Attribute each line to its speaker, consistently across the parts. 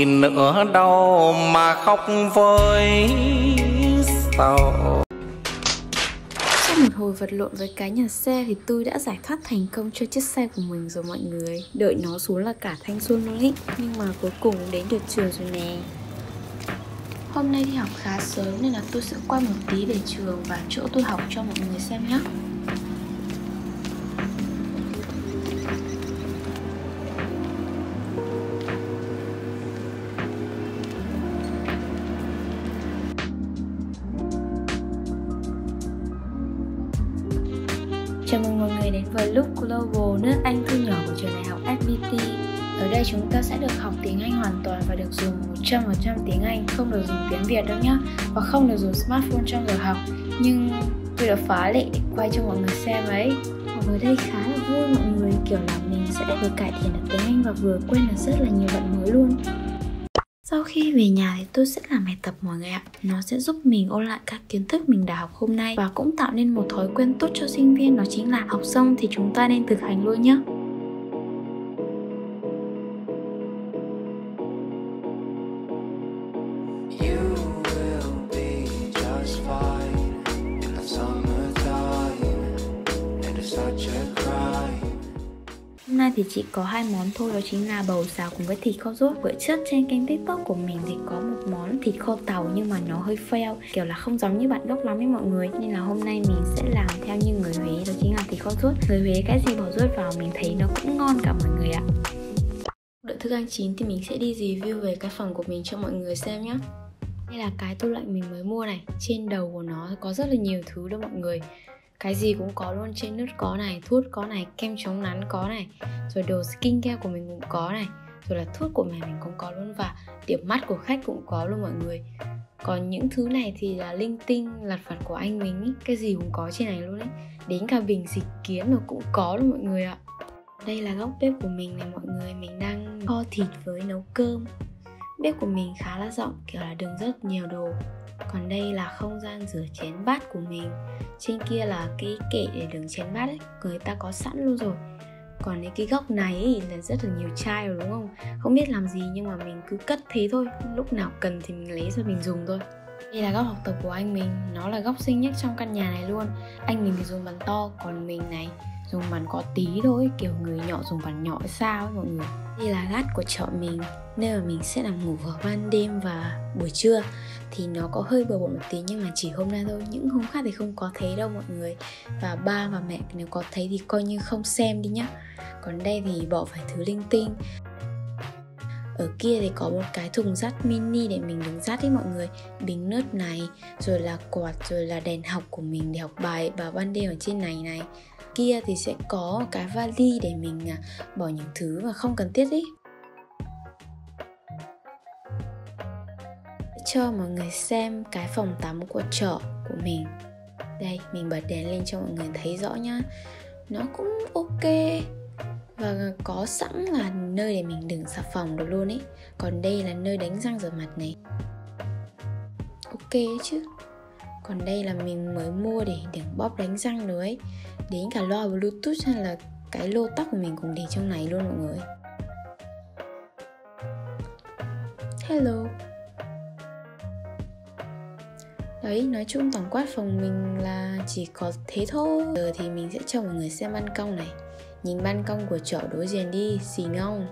Speaker 1: gì nữa đâu mà khóc với sầu
Speaker 2: Sau một hồi vật lộn với cái nhà xe thì tôi đã giải thoát thành công cho chiếc xe của mình rồi mọi người. Đợi nó xuống là cả thanh xuân luôn ý. Nhưng mà cuối cùng đến được trường rồi nè. Hôm nay đi học khá sớm nên là tôi sẽ quay một tí về trường và chỗ tôi học cho mọi người xem nhé với Look Global, nước Anh thư nhỏ của trường đại học FPT. Ở đây chúng ta sẽ được học tiếng Anh hoàn toàn và được dùng 100% tiếng Anh, không được dùng tiếng Việt đâu nhá. Và không được dùng smartphone trong giờ học. Nhưng tôi đã phá lệ để quay cho mọi người xem ấy. Học ở đây khá là vui. Mọi người, kiểu là mình sẽ vừa cải thiện được tiếng Anh và vừa quen được rất là nhiều bạn mới luôn sau khi về nhà thì tôi sẽ làm bài tập mọi người ạ. Nó sẽ giúp mình ôn lại các kiến thức mình đã học hôm nay Và cũng tạo nên một thói quen tốt cho sinh viên, Đó chính là học xong thì chúng ta nên thực hành luôn nhé. Nay thì chỉ có hai món thôi đó chính là bầu xào cùng với thịt kho rốt Bữa trước trên kênh tiktok của mình thì có một món thịt kho tàu nhưng mà nó hơi fail Kiểu là không giống như bạn gốc lắm ấy mọi người. Nên là hôm nay mình sẽ làm theo như người Huế đó chính là thịt kho rốt Người Huế cái gì bỏ rốt vào mình thấy nó cũng ngon cả mọi người ạ. Đợi thức ăn chín thì mình sẽ đi review về cái phần của mình cho mọi người xem nhé đây là cái tủ lạnh mình mới mua này. Trên đầu của nó có rất là nhiều thứ đó mọi người cái gì cũng có luôn, trên nước có này, thuốc có này, kem chống nắng có này, rồi đồ skin care của mình cũng có này, rồi là thuốc của mẹ mình cũng có luôn và điểm mắt của khách cũng có luôn mọi người. Còn những thứ này thì là linh tinh, lặt vặt của anh mình ý. cái gì cũng có trên này luôn đấy đến cả bình xịt kiến nó cũng có luôn mọi người ạ. Đây là góc bếp của mình này mọi người, mình đang kho thịt với nấu cơm. Bếp của mình khá là rộng, kiểu là đựng rất nhiều đồ còn đây là không gian rửa chén bát của mình. Trên kia là cái kệ để đựng chén bát ấy người ta có sẵn luôn rồi. Còn cái góc này ấy, là rất là nhiều chai rồi đúng không? Không biết làm gì nhưng mà mình cứ cất thế thôi. Lúc nào cần thì mình lấy ra mình dùng thôi. Đây là góc học tập của anh mình. Nó là góc xinh nhất trong căn nhà này luôn. Anh mình thì dùng bàn to Còn mình này dùng bàn có tí thôi Kiểu người nhỏ dùng bàn nhỏ sao ấy mọi người. Đây là gác của chợ mình Nơi mà mình sẽ nằm ngủ vào ban đêm và buổi trưa. Thì nó có hơi bừa bộn một tí, Nhưng mà chỉ hôm nay thôi. Những hôm khác thì không có thấy đâu mọi người. Và ba và mẹ nếu có thấy thì coi như không xem đi nhá. Còn đây thì bỏ vài thứ linh tinh. Ở kia thì có một cái thùng rác mini để mình đứng rác ấy mọi người. Bình nước này, rồi là quạt, rồi là đèn học của mình để học bài vào ban đêm ở trên này này. Kia thì sẽ có cái vali để mình à, bỏ những thứ mà không cần thiết ấy. Cho mọi người xem cái phòng tắm của chợ của mình. Đây, mình bật đèn lên cho mọi người thấy rõ nhá. Nó cũng ok và có sẵn là nơi để mình đựng xà phòng được luôn ấy. Còn đây là nơi đánh răng rửa mặt này. Ok chứ? Còn đây là mình mới mua để đựng bóp đánh răng nữa ấy. Đến cả loa bluetooth hay là cái lô tóc của mình cũng để trong này luôn mọi người. Hello. Đấy, nói chung tổng quát phòng mình là chỉ có thế thôi. Giờ thì mình sẽ cho mọi người xem ban công này. Nhìn ban công của chợ đối diện đi, xì ngon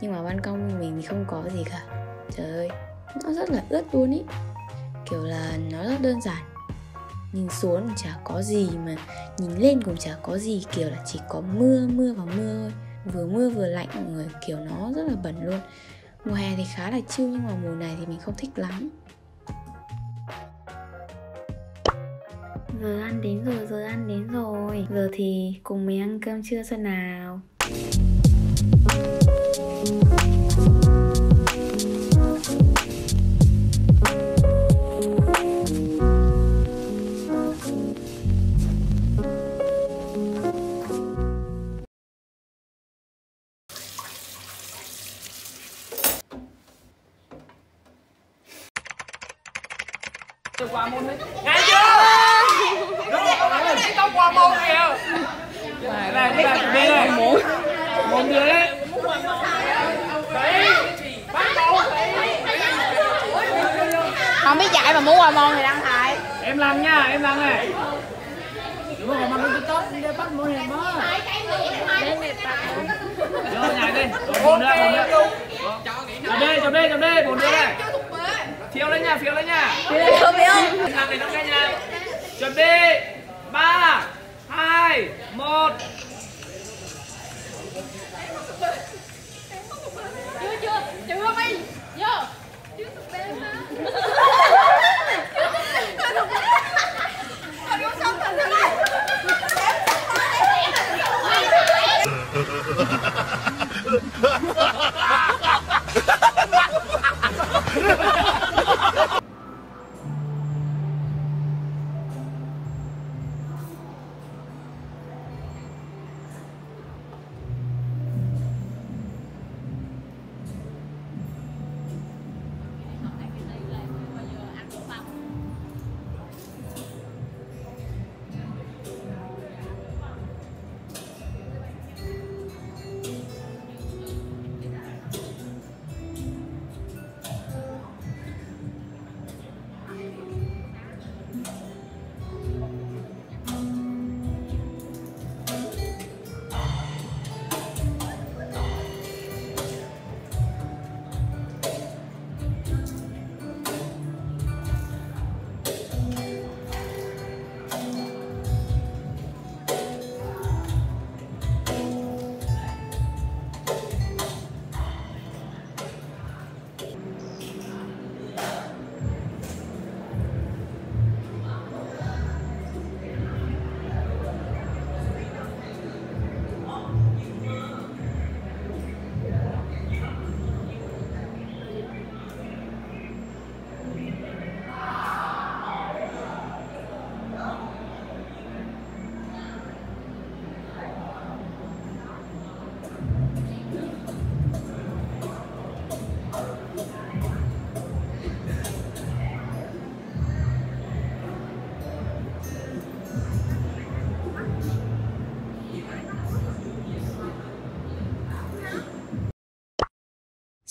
Speaker 2: Nhưng mà ban công mình thì không có gì cả. Trời ơi, nó rất là ướt luôn ý. Kiểu là nó rất đơn giản. Nhìn xuống cũng chả có gì mà Nhìn lên cũng chả có gì. Kiểu là chỉ có mưa, mưa và mưa thôi. Vừa mưa vừa lạnh mọi người Kiểu nó rất là bẩn luôn. Mùa hè thì khá là chill Nhưng mà mùa này thì mình không thích lắm. Giờ ăn đến rồi, giờ ăn đến rồi. Giờ thì cùng mình ăn cơm trưa xem nào.
Speaker 3: Nghe chưa? chứ không qua môn kìa này này này này này muốn muốn gì đấy không biết chạy mà muốn qua môn thì đăng hại
Speaker 4: em làm nha em làm này. Đúng không mà nó tiktok đi bắt môn này mới vô nhà đi. Bốn đứa bốn đứa. Chào đi chào đi chào đi bốn đứa này. Thiếu đấy nha thiếu đấy nha.
Speaker 2: Thiếu thiếu.
Speaker 4: làm này nó nghe nha. Chuẩn bị.
Speaker 3: 3 2 1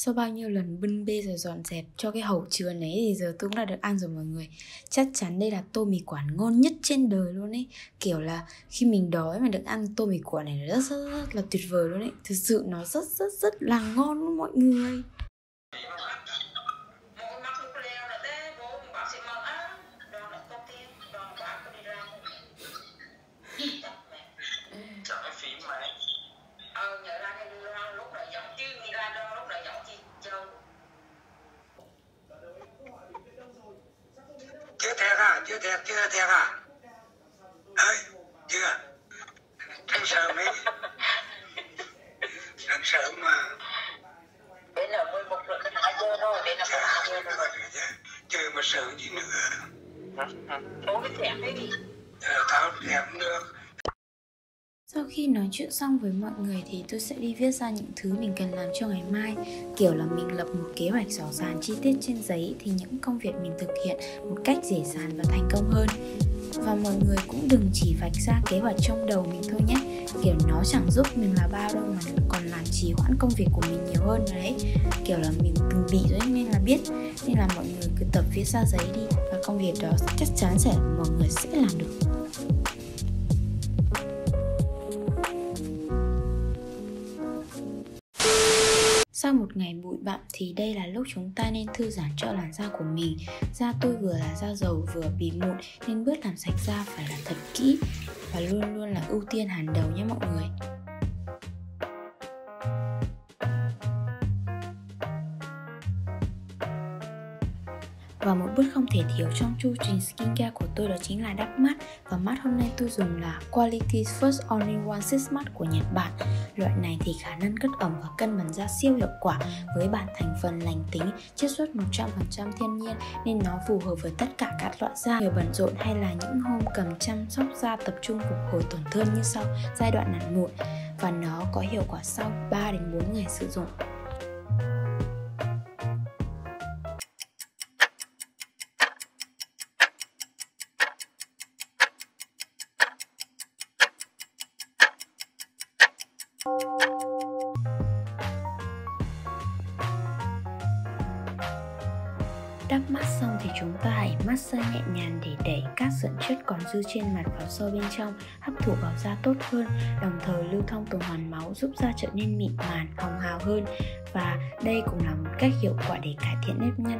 Speaker 2: Sau bao nhiêu lần bưng bê rồi dọn dẹp cho cái hậu trường ấy thì giờ tôi cũng đã được ăn rồi mọi người. Chắc chắn đây là tô mì quảng ngon nhất trên đời luôn ấy. Kiểu là khi mình đói mà được ăn tô mì quảng này rất, rất rất là tuyệt vời luôn ấy. Thực sự nó rất rất rất là ngon luôn mọi người.
Speaker 5: Thiệt à? Ơi chưa anh sợ mấy anh sợ mà.
Speaker 6: Đến là 11 rưỡi hai giờ rồi đến là 12 giờ rồi
Speaker 5: chơi mà sợ gì nữa.
Speaker 6: Bố cái thẻ đấy đi.
Speaker 5: Ờ, tao thèm được
Speaker 2: sau khi nói chuyện xong với mọi người thì tôi sẽ đi viết ra những thứ mình cần làm cho ngày mai. Kiểu là mình lập một kế hoạch rõ ràng chi tiết trên giấy thì những công việc mình thực hiện một cách dễ dàng và thành công hơn. Và mọi người cũng đừng chỉ vạch ra kế hoạch trong đầu mình thôi nhé. Kiểu nó chẳng giúp mình là bao đâu mà còn làm trì hoãn công việc của mình nhiều hơn đấy. Kiểu là mình từng bị rồi nên là biết. Nên là mọi người cứ tập viết ra giấy đi Và công việc đó chắc chắn sẽ mọi người sẽ làm được. Sau một ngày bụi bặm thì đây là lúc chúng ta nên thư giãn cho làn da của mình. Da tôi vừa là da dầu, vừa bị mụn, nên bước làm sạch da phải là thật kỹ Và luôn luôn là ưu tiên hàng đầu nhé mọi người. Và một bước không thể thiếu trong chu trình skincare của tôi đó chính là đắp mắt. Và mắt hôm nay tôi dùng là Quality First Only One Six Mask của Nhật Bản. Loại này thì khả năng cất ẩm và cân bằng da siêu hiệu quả với bản thành phần lành tính, chiết xuất 100% thiên nhiên nên nó phù hợp với tất cả các loại da. Người bận rộn hay là những hôm cần chăm sóc da tập trung phục hồi tổn thương như sau. Giai đoạn nặn mụn. Và nó có hiệu quả sau 3 đến 4 ngày sử dụng. Đắp mắt xong thì chúng ta hãy massage nhẹ nhàng để đẩy các dưỡng chất còn dư trên mặt vào sâu bên trong, hấp thụ vào da tốt hơn, đồng thời lưu thông tuần hoàn máu giúp da trở nên mịn màng, hồng hào hơn. Và đây cũng là một cách hiệu quả để cải thiện nếp nhăn.